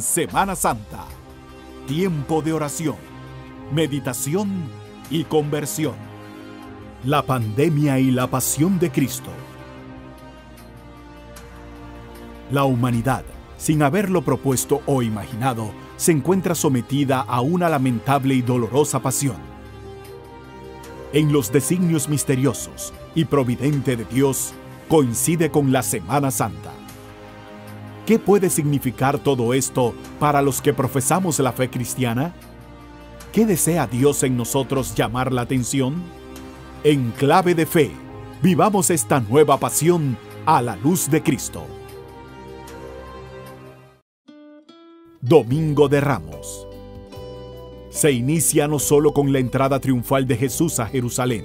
Semana Santa. Tiempo de oración, meditación y conversión. La pandemia y la pasión de Cristo. La humanidad, sin haberlo propuesto o imaginado, se encuentra sometida a una lamentable y dolorosa pasión. En los designios misteriosos y providente de Dios, coincide con la Semana Santa. ¿Qué puede significar todo esto para los que profesamos la fe cristiana? ¿Qué desea Dios en nosotros llamar la atención? En clave de fe, vivamos esta nueva pasión a la luz de Cristo. Domingo de Ramos. Se inicia no solo con la entrada triunfal de Jesús a Jerusalén.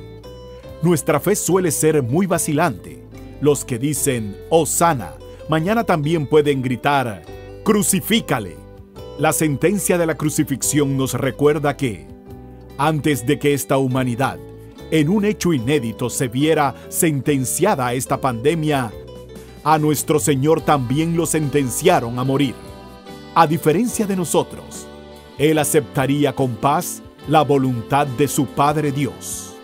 Nuestra fe suele ser muy vacilante. Los que dicen, oh sana, mañana también pueden gritar, crucifícale. La sentencia de la crucifixión nos recuerda que, antes de que esta humanidad, en un hecho inédito, se viera sentenciada a esta pandemia, a nuestro Señor también lo sentenciaron a morir. A diferencia de nosotros, Él aceptaría con paz la voluntad de su Padre Dios.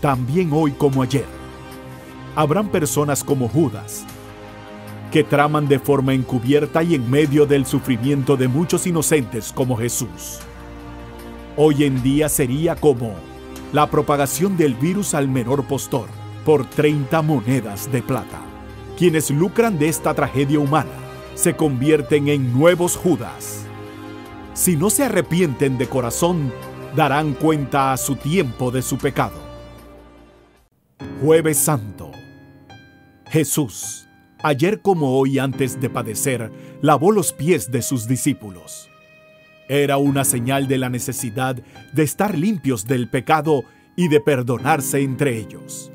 También hoy como ayer, habrán personas como Judas, que traman de forma encubierta y en medio del sufrimiento de muchos inocentes como Jesús. Hoy en día sería como la propagación del virus al menor postor por 30 monedas de plata. Quienes lucran de esta tragedia humana se convierten en nuevos Judas. Si no se arrepienten de corazón, darán cuenta a su tiempo de su pecado. Jueves Santo. Jesús, ayer como hoy antes de padecer, lavó los pies de sus discípulos. Era una señal de la necesidad de estar limpios del pecado y de perdonarse entre ellos.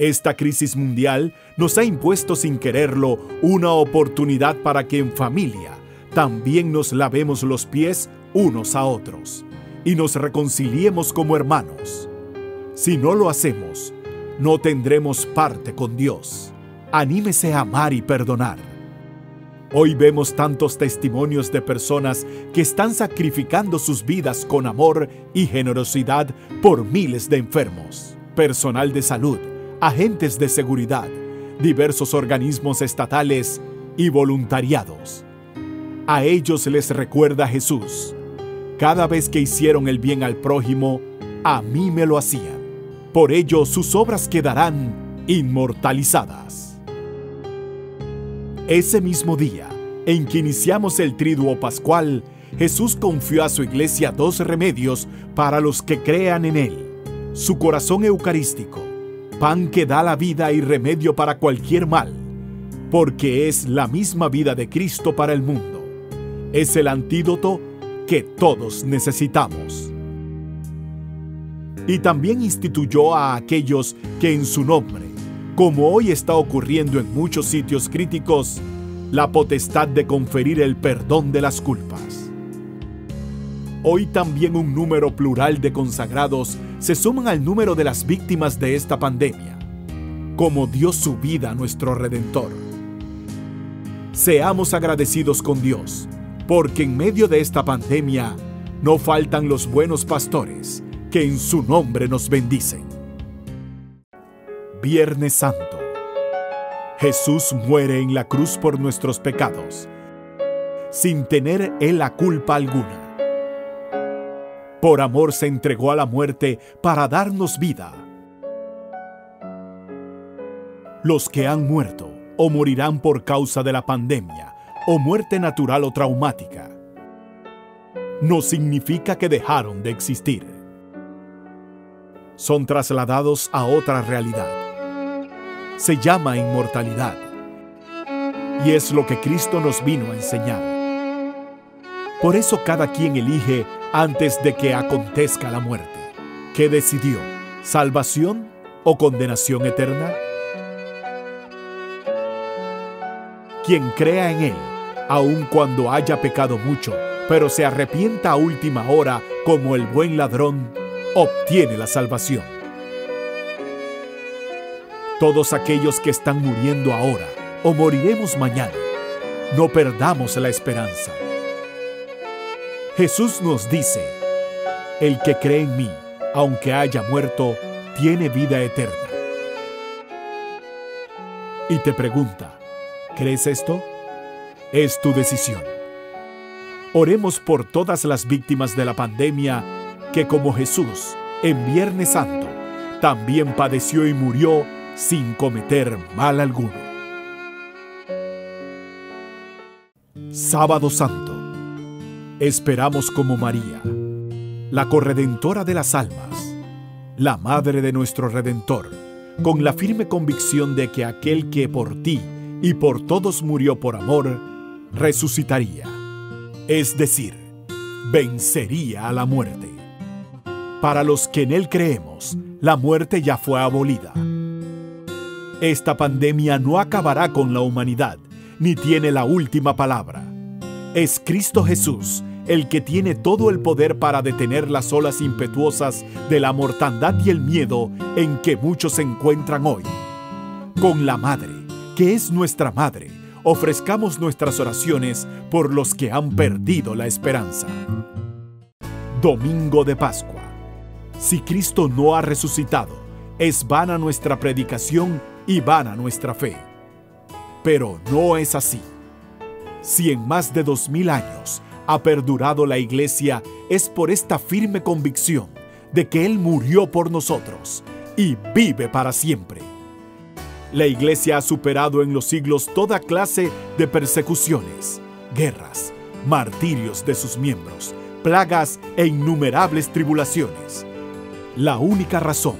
Esta crisis mundial nos ha impuesto sin quererlo una oportunidad para que en familia también nos lavemos los pies unos a otros y nos reconciliemos como hermanos. Si no lo hacemos, no tendremos parte con Dios. Anímese a amar y perdonar. Hoy vemos tantos testimonios de personas que están sacrificando sus vidas con amor y generosidad por miles de enfermos, personal de salud, agentes de seguridad, diversos organismos estatales y voluntariados. A ellos les recuerda Jesús, cada vez que hicieron el bien al prójimo, a mí me lo hacían. Por ello sus obras quedarán inmortalizadas. Ese mismo día, en que iniciamos el triduo pascual, Jesús confió a su iglesia dos remedios para los que crean en Él. Su corazón eucarístico, pan que da la vida y remedio para cualquier mal, porque es la misma vida de Cristo para el mundo. Es el antídoto que todos necesitamos. Y también instituyó a aquellos que en su nombre, como hoy está ocurriendo en muchos sitios críticos, la potestad de conferir el perdón de las culpas. Hoy también un número plural de consagrados se suman al número de las víctimas de esta pandemia, como dio su vida a nuestro Redentor. Seamos agradecidos con Dios, porque en medio de esta pandemia no faltan los buenos pastores que en su nombre nos bendicen. Viernes Santo. Jesús muere en la cruz por nuestros pecados, sin tener él la culpa alguna. Por amor se entregó a la muerte para darnos vida. Los que han muerto o morirán por causa de la pandemia o muerte natural o traumática, no significa que dejaron de existir. Son trasladados a otra realidad. Se llama inmortalidad. Y es lo que Cristo nos vino a enseñar. Por eso cada quien elige antes de que acontezca la muerte. ¿Qué decidió? ¿Salvación o condenación eterna? Quien crea en Él, aun cuando haya pecado mucho, pero se arrepienta a última hora como el buen ladrón, obtiene la salvación. Todos aquellos que están muriendo ahora o moriremos mañana. No perdamos la esperanza. Jesús nos dice, el que cree en mí, aunque haya muerto, tiene vida eterna. Y te pregunta, ¿crees esto? Es tu decisión. Oremos por todas las víctimas de la pandemia que como Jesús, en Viernes Santo, también padeció y murió sin cometer mal alguno. Sábado Santo. Esperamos como María, la corredentora de las almas, la madre de nuestro Redentor, con la firme convicción de que aquel que por ti y por todos murió por amor, resucitaría. Es decir, vencería a la muerte. Para los que en Él creemos, la muerte ya fue abolida. Esta pandemia no acabará con la humanidad, ni tiene la última palabra. Es Cristo Jesús el que tiene todo el poder para detener las olas impetuosas de la mortandad y el miedo en que muchos se encuentran hoy. Con la Madre, que es nuestra Madre, ofrezcamos nuestras oraciones por los que han perdido la esperanza. Domingo de Pascua. Si Cristo no ha resucitado, es vana nuestra predicación y vana nuestra fe. Pero no es así. Si en más de dos mil años ha perdurado la Iglesia, es por esta firme convicción de que Él murió por nosotros y vive para siempre. La Iglesia ha superado en los siglos toda clase de persecuciones, guerras, martirios de sus miembros, plagas e innumerables tribulaciones. La única razón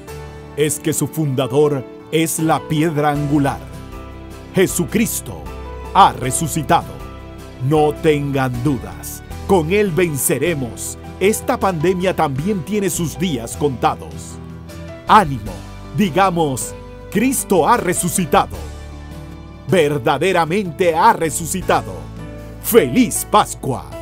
es que su fundador es la piedra angular. Jesucristo ha resucitado. No tengan dudas, con Él venceremos. Esta pandemia también tiene sus días contados. Ánimo, digamos, Cristo ha resucitado. Verdaderamente ha resucitado. ¡Feliz Pascua!